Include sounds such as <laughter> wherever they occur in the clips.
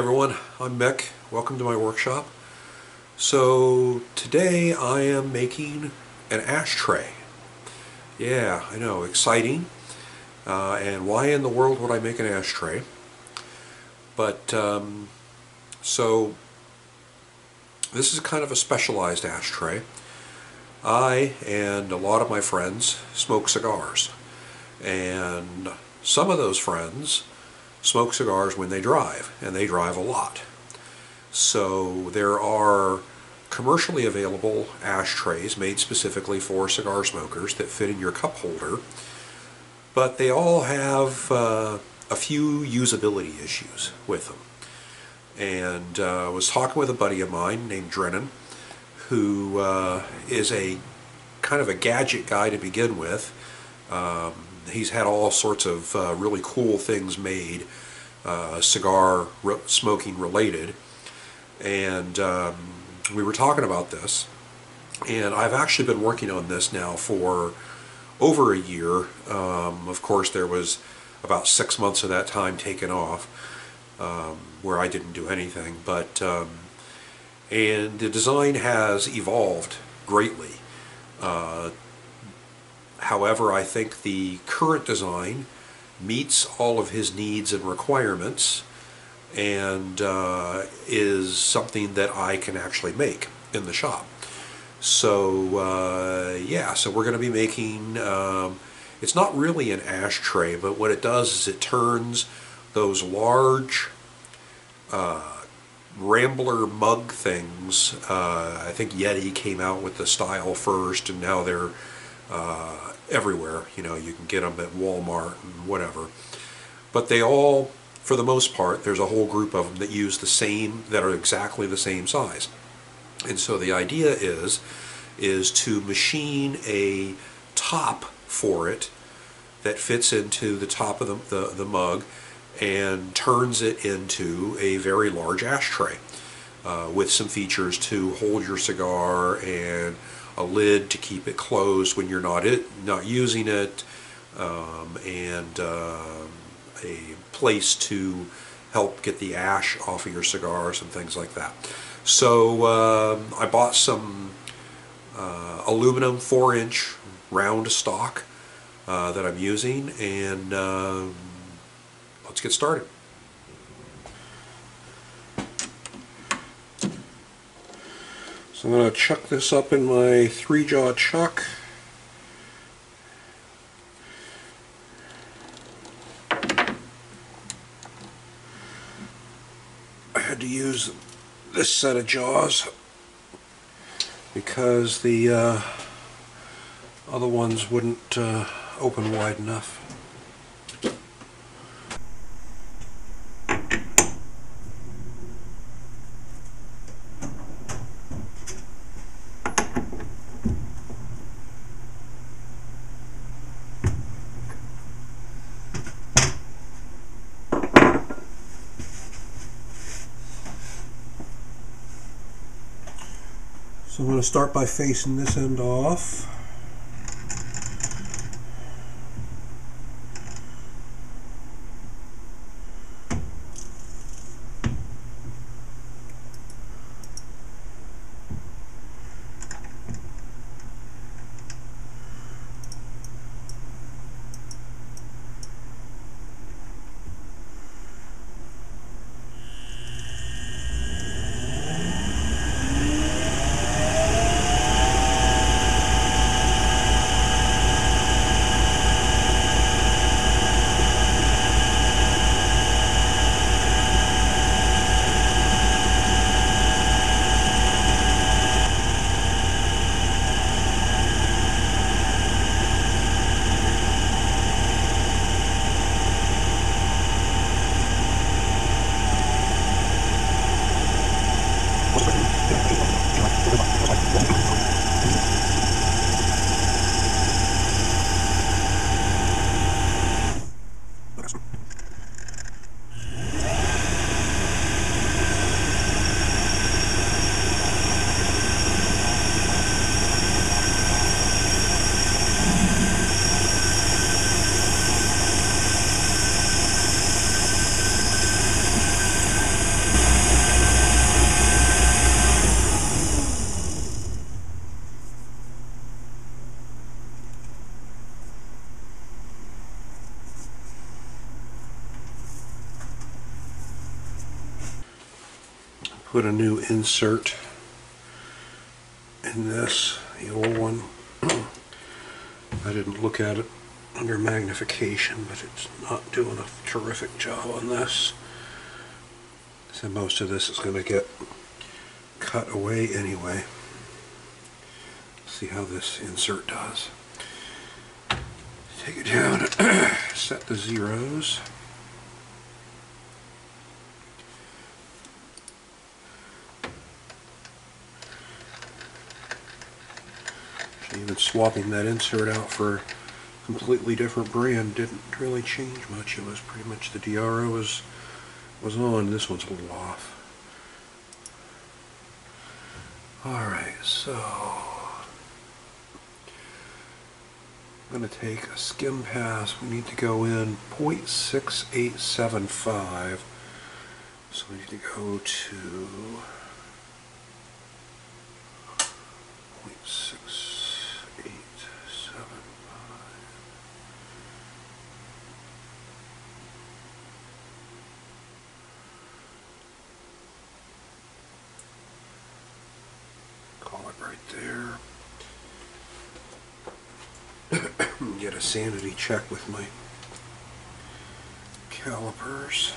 Everyone, I'm Mick. Welcome to my workshop. So today I am making an ashtray. Yeah, I know, exciting. Uh, and why in the world would I make an ashtray? But, um, so, this is kind of a specialized ashtray. I and a lot of my friends smoke cigars. And some of those friends smoke cigars when they drive, and they drive a lot. So there are commercially available ashtrays made specifically for cigar smokers that fit in your cup holder, but they all have uh, a few usability issues with them. And uh, I was talking with a buddy of mine named Drennan, who uh, is a kind of a gadget guy to begin with. Um, he's had all sorts of uh, really cool things made, uh, cigar re smoking related, and um, we were talking about this. And I've actually been working on this now for over a year. Um, of course, there was about six months of that time taken off um, where I didn't do anything, but um, and the design has evolved greatly. Uh, However, I think the current design meets all of his needs and requirements and uh, is something that I can actually make in the shop. So uh, yeah, so we're going to be making, um, it's not really an ashtray, but what it does is it turns those large uh, Rambler mug things, uh, I think Yeti came out with the style first and now they're uh, everywhere. You know, you can get them at Walmart and whatever. But they all, for the most part, there's a whole group of them that use the same, that are exactly the same size. And so the idea is, is to machine a top for it that fits into the top of the, the, the mug and turns it into a very large ashtray uh, with some features to hold your cigar and a lid to keep it closed when you're not it not using it, um, and uh, a place to help get the ash off of your cigars and things like that. So um, I bought some uh, aluminum 4-inch round stock uh, that I'm using, and um, let's get started. So I'm going to chuck this up in my three-jaw chuck. I had to use this set of jaws because the uh, other ones wouldn't uh, open wide enough. Start by facing this end off. Put a new insert in this, the old one. <clears throat> I didn't look at it under magnification, but it's not doing a terrific job on this. So most of this is going to get cut away anyway. See how this insert does. Take it down, <clears throat> set the zeros. Even swapping that insert out for a completely different brand didn't really change much. It was pretty much the DRO was was on. This one's a little off. Alright, so I'm going to take a skim pass. We need to go in 0.6875. So we need to go to 0.6875. Call it right there. <coughs> Get a sanity check with my calipers.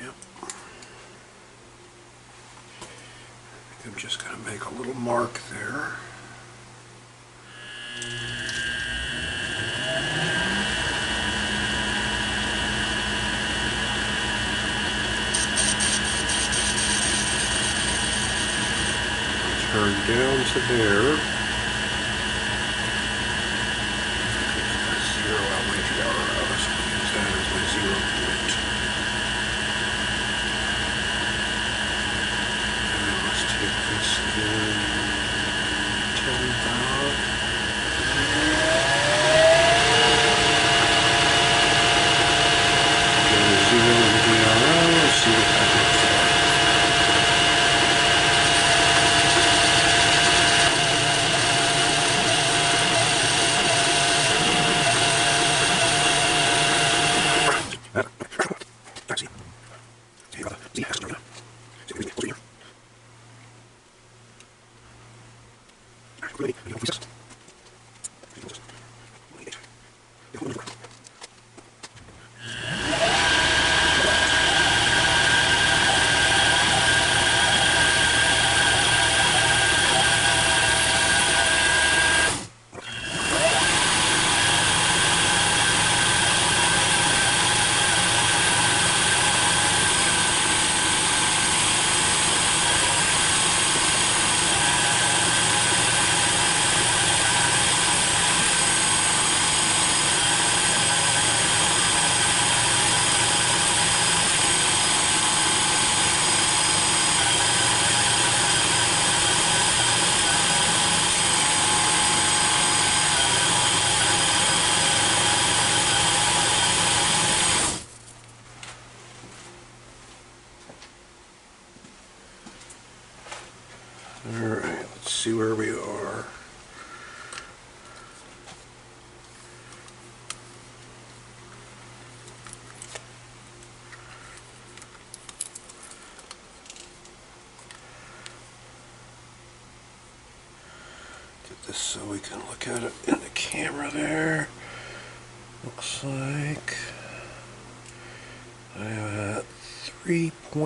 Yep. I think I'm just going to make a little mark there. Turn down there.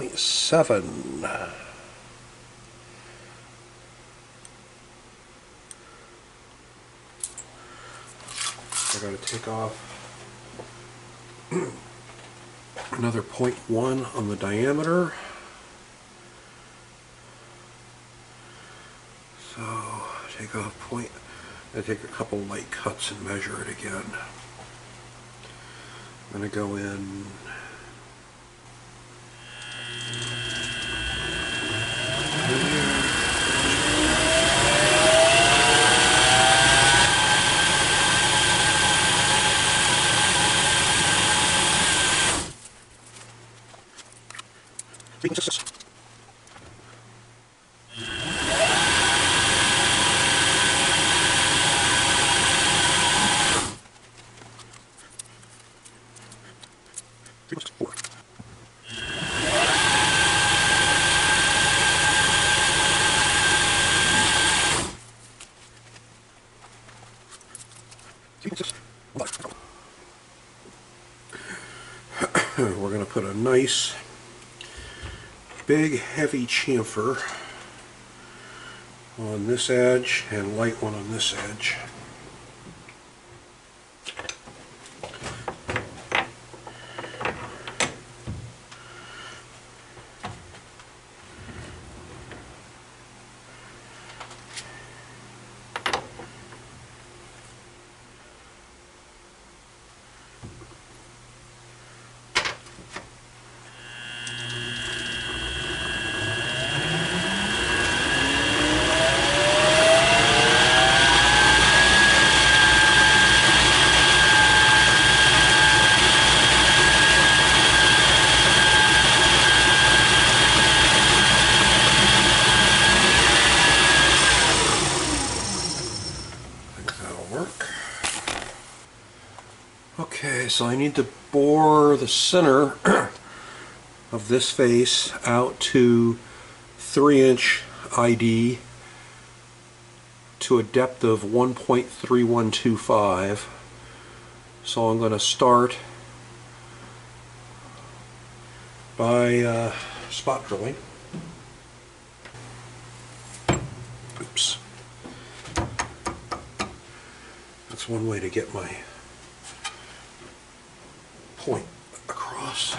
3.7. I gotta take off <clears throat> another 0.1 on the diameter. So take off point, I take a couple light cuts and measure it again. I'm gonna go in We're going to put a nice big heavy chamfer on this edge and light one on this edge. Okay, so I need to bore the center <clears throat> of this face out to 3 inch ID to a depth of 1.3125. So I'm going to start by uh, spot drilling. Oops. That's one way to get my point across.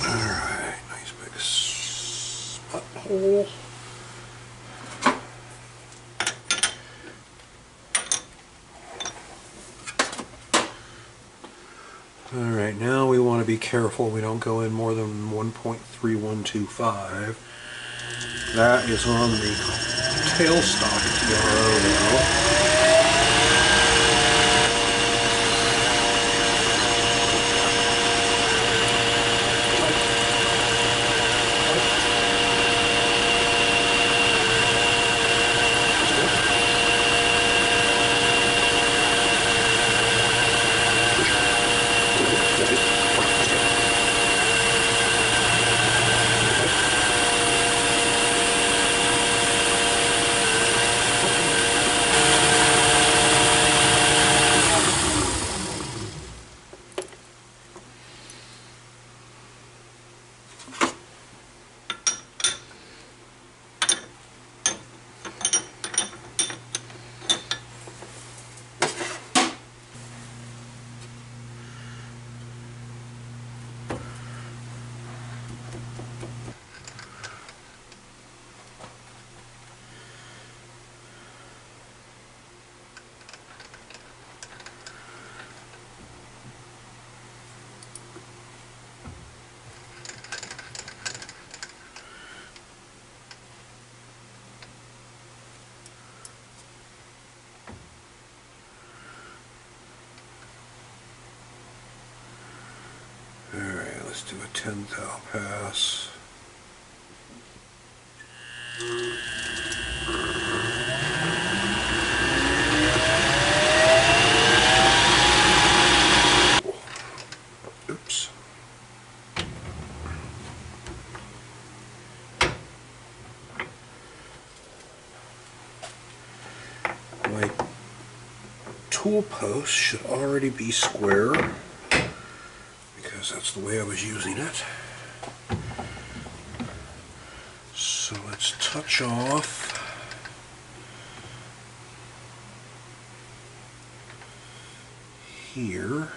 Alright, nice big spot hole. Alright, now we want to be careful we don't go in more than 1.3125. That is on the tailstock DRO now. Alright, let's do a 10 thou pass. Oops. My tool post should already be square because that's the way I was using it. So let's touch off. Here.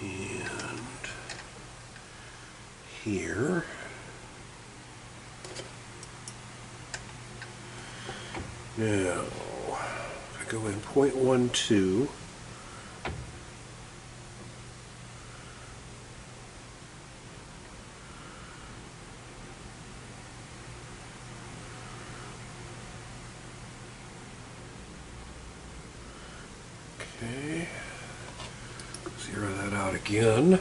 And here. Now, I go in 0.12. Okay, zero that out again.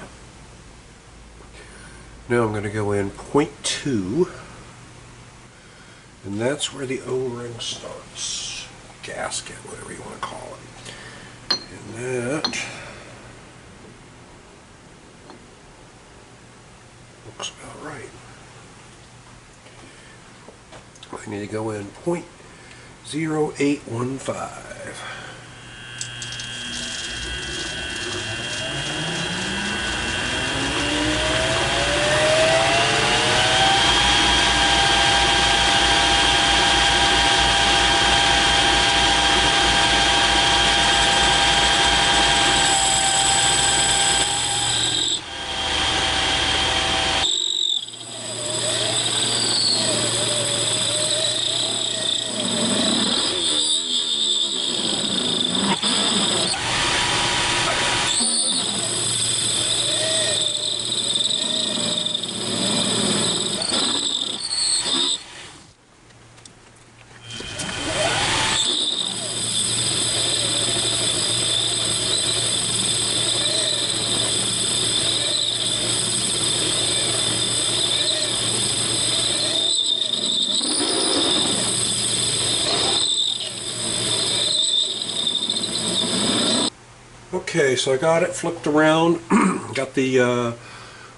Now I'm going to go in 0.2, and that's where the O-ring starts. Gasket, whatever you want to call it. And that looks about right. I need to go in 0.0815. Okay, so I got it flipped around, <clears throat> got the uh,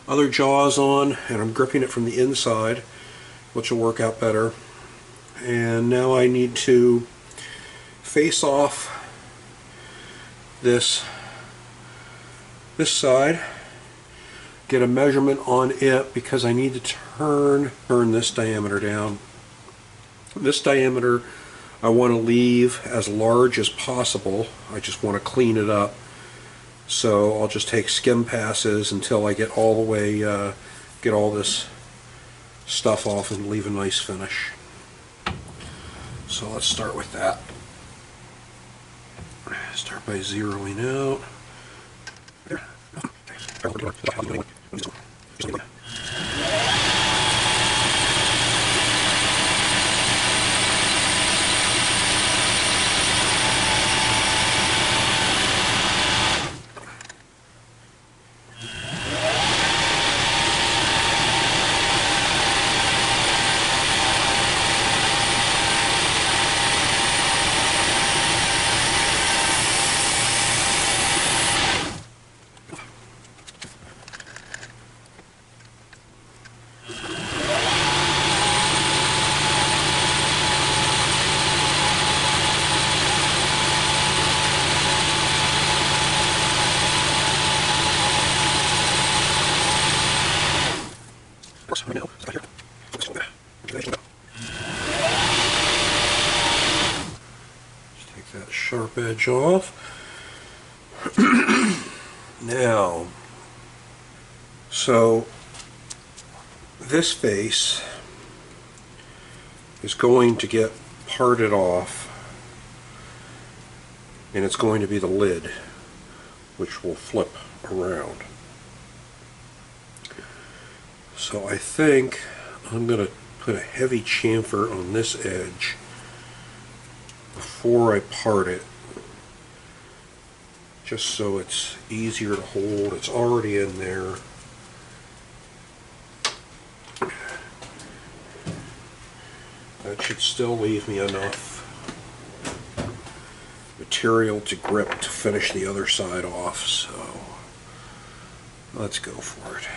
other jaws on, and I'm gripping it from the inside, which will work out better. And now I need to face off this this side, get a measurement on it because I need to turn turn this diameter down. This diameter I want to leave as large as possible. I just want to clean it up. So I'll just take skim passes until I get all the way, uh, get all this stuff off and leave a nice finish. So let's start with that. Start by zeroing out. Just take that off. <clears throat> now, so this face is going to get parted off and it's going to be the lid which will flip around. So I think I'm going to put a heavy chamfer on this edge before I part it just so it's easier to hold. It's already in there. That should still leave me enough material to grip to finish the other side off, so let's go for it.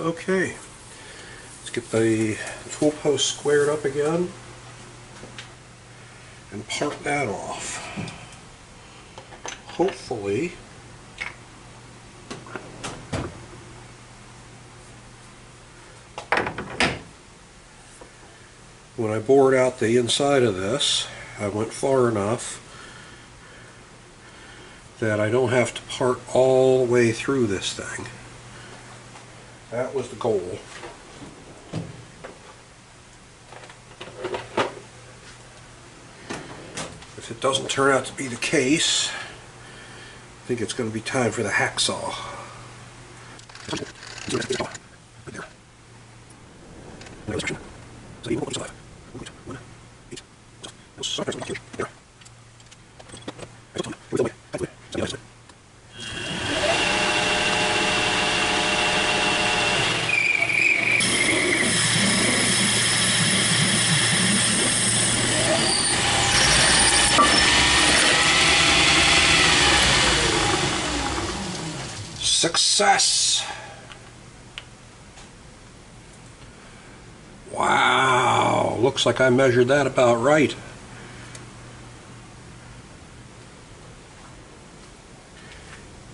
Okay. Let's get the tool post squared up again and part that off. Hopefully when I bored out the inside of this I went far enough that I don't have to part all the way through this thing. That was the goal. If it doesn't turn out to be the case, I think it's going to be time for the hacksaw. Success! Looks like I measured that about right.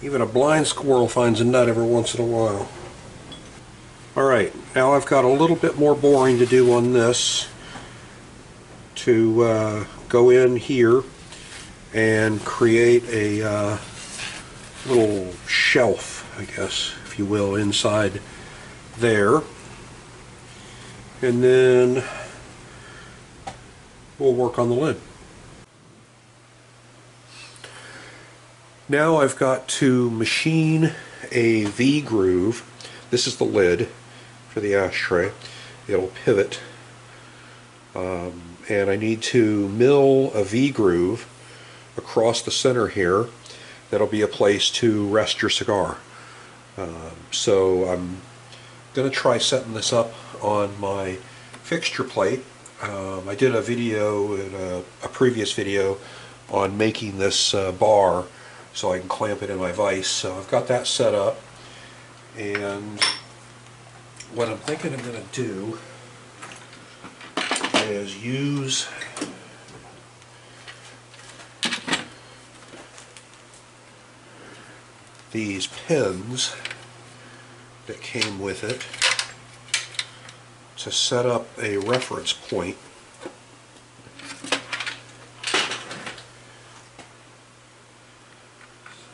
Even a blind squirrel finds a nut every once in a while. Alright, now I've got a little bit more boring to do on this to uh, go in here and create a uh, little shelf, I guess, if you will, inside there. And then we'll work on the lid. Now I've got to machine a V-groove. This is the lid for the ashtray. It'll pivot. Um, and I need to mill a V-groove across the center here that'll be a place to rest your cigar. Um, so I'm going to try setting this up on my fixture plate. Um, I did a video in a, a, previous video on making this uh, bar so I can clamp it in my vise. So I've got that set up and what I'm thinking I'm going to do is use these pins that came with it to set up a reference point.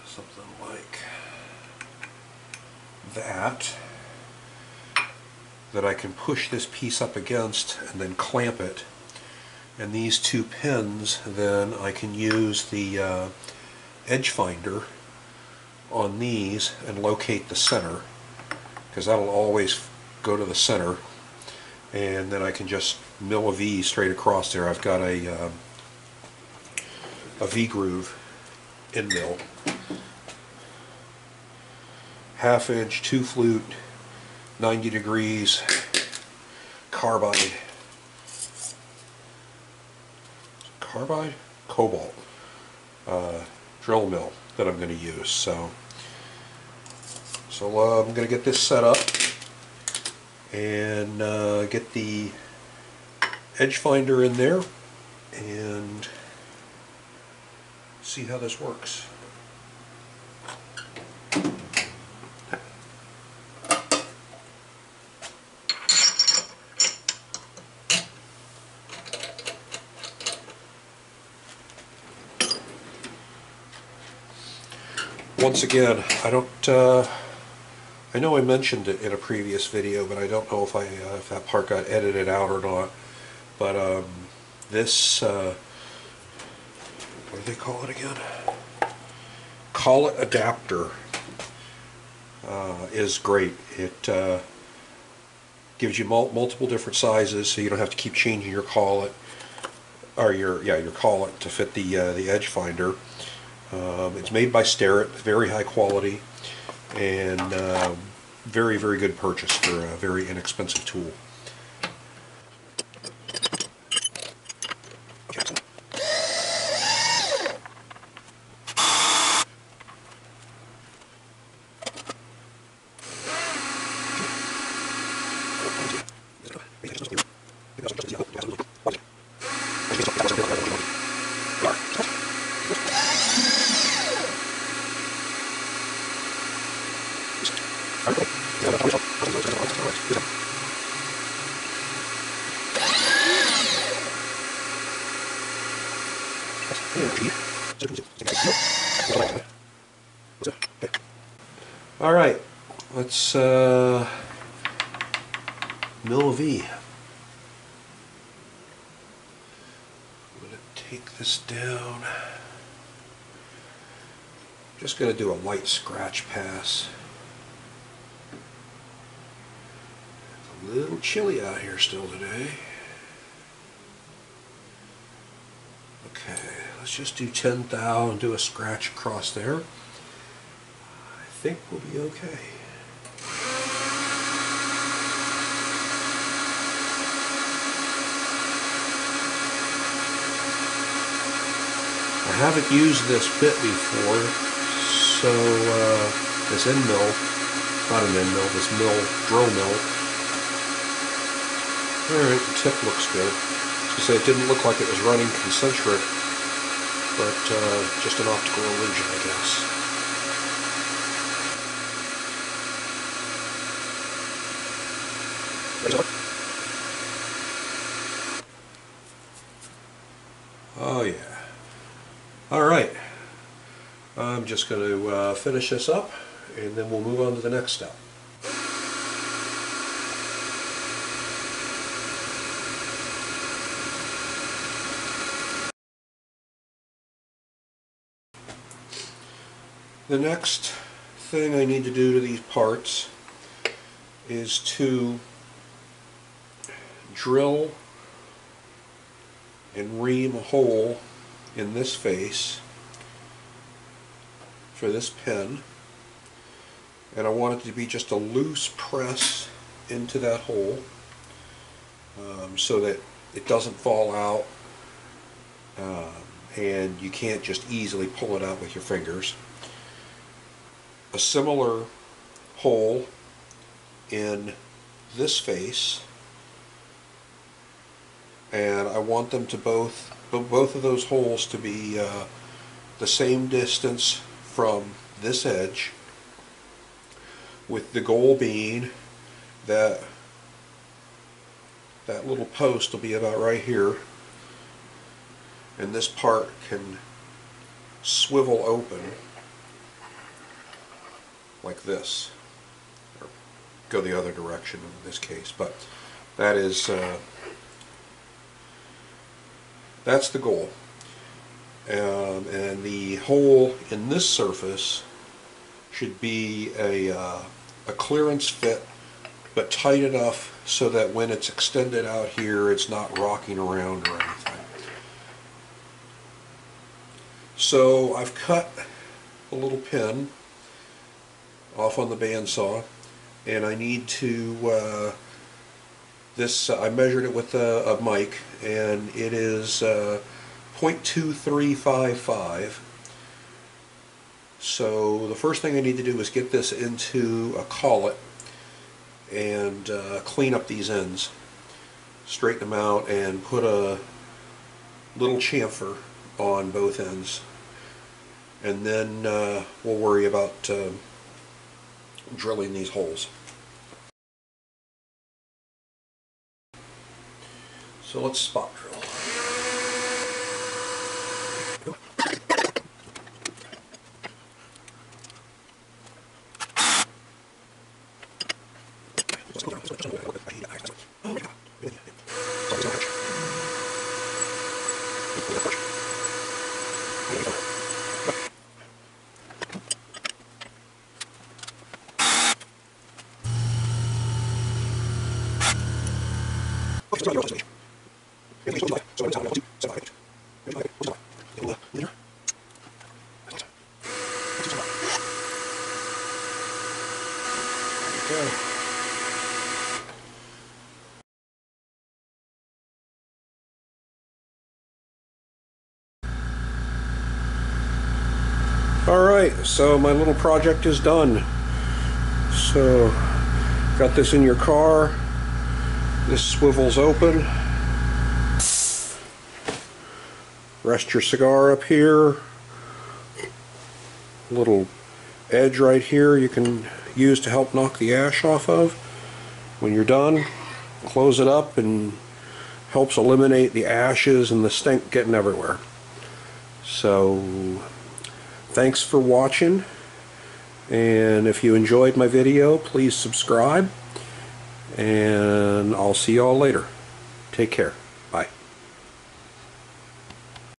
Something like that that I can push this piece up against and then clamp it. And these two pins then I can use the uh, edge finder on these and locate the center because that'll always go to the center and then I can just mill a V straight across there. I've got a, uh, a V groove end mill. Half inch, two flute, 90 degrees, carbide. Carbide? Cobalt. Uh, drill mill that I'm going to use. So so uh, I'm going to get this set up and uh, get the edge finder in there and see how this works. Once again, I don't uh, I know I mentioned it in a previous video, but I don't know if I uh, if that part got edited out or not. But um, this, uh, what do they call it again? Collet adapter uh, is great. It uh, gives you mul multiple different sizes, so you don't have to keep changing your collet or your yeah your collet to fit the uh, the edge finder. Um, it's made by Starrett, very high quality and uh, very, very good purchase for a very inexpensive tool. All right, let's uh, mill a V. I'm gonna take this down. Just gonna do a pass. It's a little chilly out here still today. Okay, let's just do 10 thou and do a scratch across there. I think we'll be okay. I haven't used this bit before, so uh, this end mill, not an end mill, this mill, drill mill. Alright, the tip looks good. I was say it didn't look like it was running concentric, but uh, just an optical illusion, I guess. Oh yeah. All right. I'm just going to uh, finish this up and then we'll move on to the next step. The next thing I need to do to these parts is to drill and ream a hole in this face for this pin and I want it to be just a loose press into that hole um, so that it doesn't fall out um, and you can't just easily pull it out with your fingers. A similar hole in this face and I want them to both both of those holes to be uh, the same distance from this edge with the goal being that that little post will be about right here and this part can swivel open like this or go the other direction in this case but that is uh, that's the goal. Um, and the hole in this surface should be a, uh, a clearance fit but tight enough so that when it's extended out here it's not rocking around or anything. So I've cut a little pin off on the bandsaw and I need to uh, this uh, I measured it with a, a mic and it is uh, 0.2355 so the first thing I need to do is get this into a collet and uh, clean up these ends. Straighten them out and put a little chamfer on both ends. And then uh, we'll worry about uh, drilling these holes. So let's spot drill. So my little project is done. So, got this in your car. This swivels open. Rest your cigar up here. Little edge right here you can use to help knock the ash off of. When you're done, close it up and helps eliminate the ashes and the stink getting everywhere. So, thanks for watching. And if you enjoyed my video, please subscribe. And I'll see y'all later. Take care.